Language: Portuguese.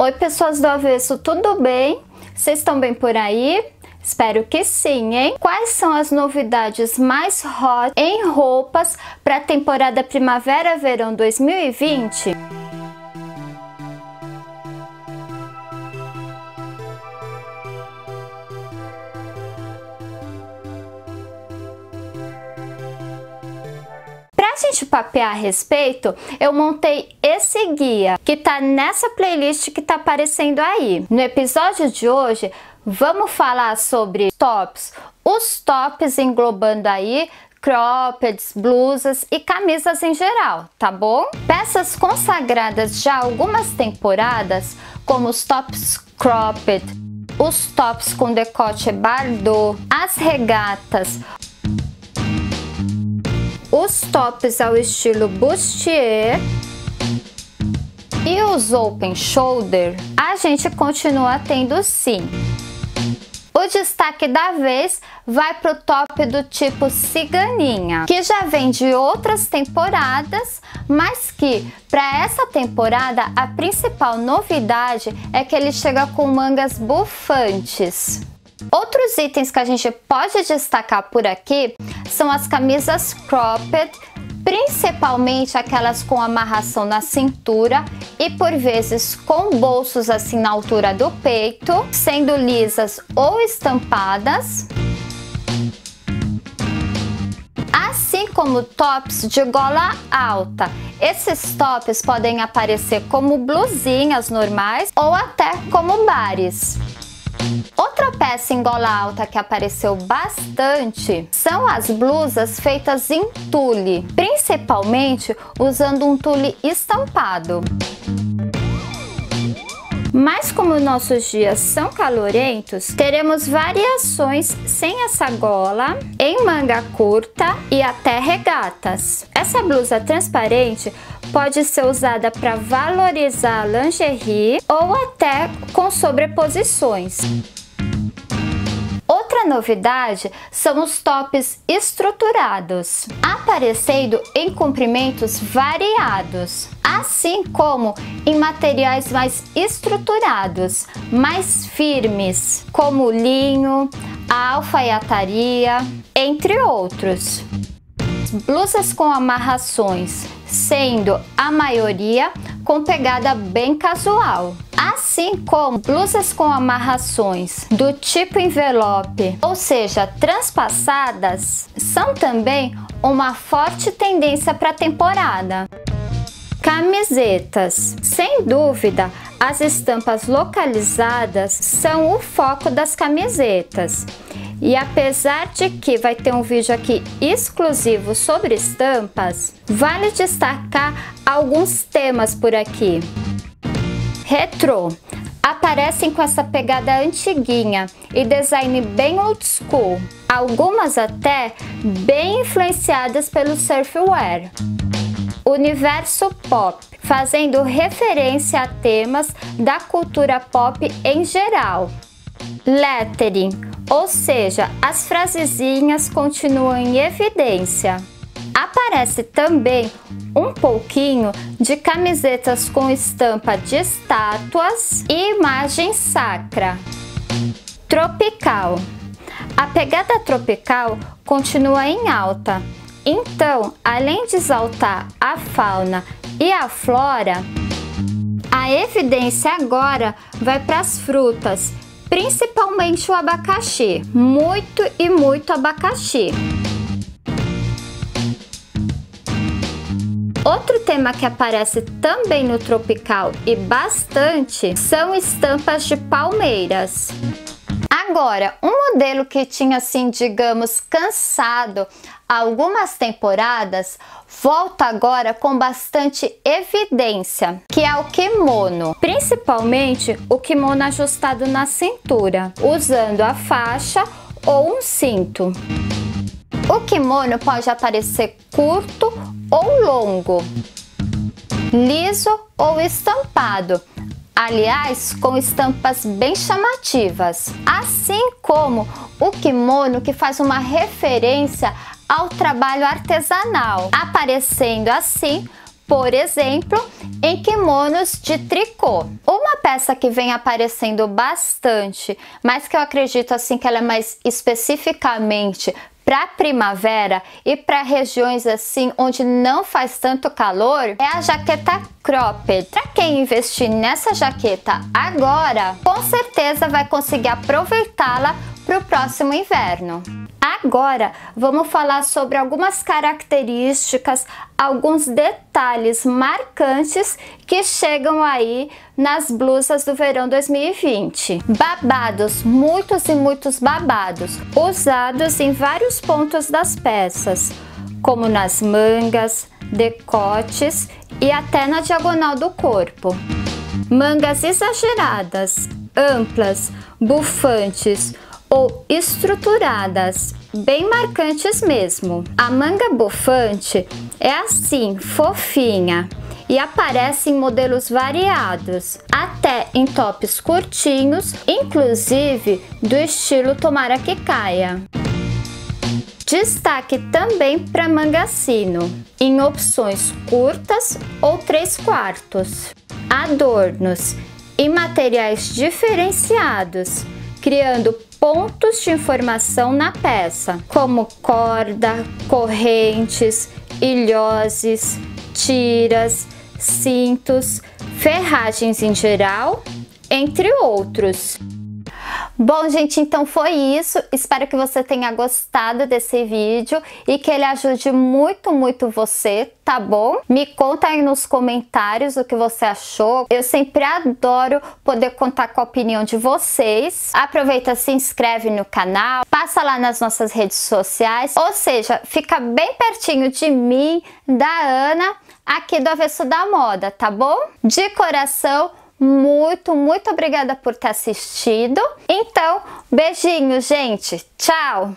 Oi, pessoas do avesso, tudo bem? Vocês estão bem por aí? Espero que sim, hein? Quais são as novidades mais hot em roupas para a temporada Primavera-Verão 2020? Gente papear a respeito, eu montei esse guia que tá nessa playlist que tá aparecendo aí. No episódio de hoje, vamos falar sobre tops, os tops englobando aí croppeds, blusas e camisas em geral, tá bom? Peças consagradas já algumas temporadas, como os tops cropped, os tops com decote bardot, as regatas, os tops ao estilo bustier e os open shoulder, a gente continua tendo sim. O destaque da vez vai para o top do tipo ciganinha, que já vem de outras temporadas, mas que para essa temporada a principal novidade é que ele chega com mangas bufantes. Outros itens que a gente pode destacar por aqui são as camisas cropped, principalmente aquelas com amarração na cintura e por vezes com bolsos assim na altura do peito, sendo lisas ou estampadas. Assim como tops de gola alta. Esses tops podem aparecer como blusinhas normais ou até como bares. Outra peça em gola alta que apareceu bastante são as blusas feitas em tule, principalmente usando um tule estampado. Mas como nossos dias são calorentos, teremos variações sem essa gola, em manga curta e até regatas. Essa blusa transparente pode ser usada para valorizar a lingerie ou até com sobreposições. Outra novidade são os tops estruturados, aparecendo em comprimentos variados, assim como em materiais mais estruturados, mais firmes, como linho, alfaiataria, entre outros. Blusas com amarrações, sendo a maioria com pegada bem casual assim como blusas com amarrações do tipo envelope, ou seja, transpassadas, são também uma forte tendência para a temporada. Camisetas. Sem dúvida, as estampas localizadas são o foco das camisetas. E apesar de que vai ter um vídeo aqui exclusivo sobre estampas, vale destacar alguns temas por aqui retrô. Aparecem com essa pegada antiguinha e design bem old school, algumas até bem influenciadas pelo surfwear. Universo pop, fazendo referência a temas da cultura pop em geral. Lettering, ou seja, as frasezinhas continuam em evidência. Aparece também um pouquinho de camisetas com estampa de estátuas e imagem sacra. Tropical. A pegada tropical continua em alta. Então, além de exaltar a fauna e a flora, a evidência agora vai para as frutas, principalmente o abacaxi. Muito e muito abacaxi. Outro tema que aparece também no tropical e bastante são estampas de palmeiras. Agora, um modelo que tinha assim, digamos, cansado algumas temporadas, volta agora com bastante evidência, que é o kimono, principalmente o kimono ajustado na cintura, usando a faixa ou um cinto. O kimono pode aparecer curto ou longo, liso ou estampado, aliás, com estampas bem chamativas, assim como o kimono que faz uma referência ao trabalho artesanal, aparecendo assim por exemplo, em kimonos de tricô. Uma peça que vem aparecendo bastante, mas que eu acredito assim que ela é mais especificamente para primavera e para regiões assim onde não faz tanto calor é a jaqueta cropped. Para quem investir nessa jaqueta agora, com certeza vai conseguir aproveitá-la para o próximo inverno. Agora vamos falar sobre algumas características, alguns detalhes marcantes que chegam aí nas blusas do verão 2020. Babados, muitos e muitos babados, usados em vários pontos das peças, como nas mangas, decotes e até na diagonal do corpo. Mangas exageradas, amplas, bufantes, ou estruturadas, bem marcantes mesmo. A manga bufante é assim, fofinha, e aparece em modelos variados, até em tops curtinhos, inclusive do estilo Tomara que Caia. Destaque também para manga sino, em opções curtas ou 3 quartos. Adornos e materiais diferenciados, criando pontos de informação na peça, como corda, correntes, ilhoses, tiras, cintos, ferragens em geral, entre outros. Bom, gente, então foi isso. Espero que você tenha gostado desse vídeo e que ele ajude muito, muito você, tá bom? Me conta aí nos comentários o que você achou. Eu sempre adoro poder contar com a opinião de vocês. Aproveita, se inscreve no canal, passa lá nas nossas redes sociais, ou seja, fica bem pertinho de mim, da Ana, aqui do Avesso da Moda, tá bom? De coração, muito, muito obrigada por ter assistido. Então, beijinho, gente. Tchau!